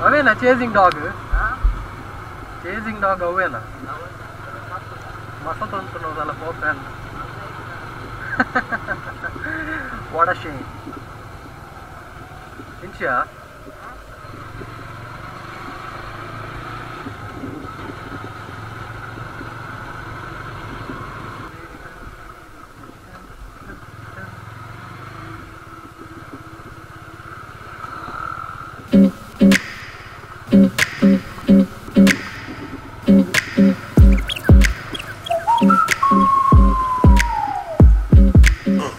Awena, chasing dog. Huh? Chasing dog awena. Masatu antunnadalla pope and what a shame. Inchya? Ready?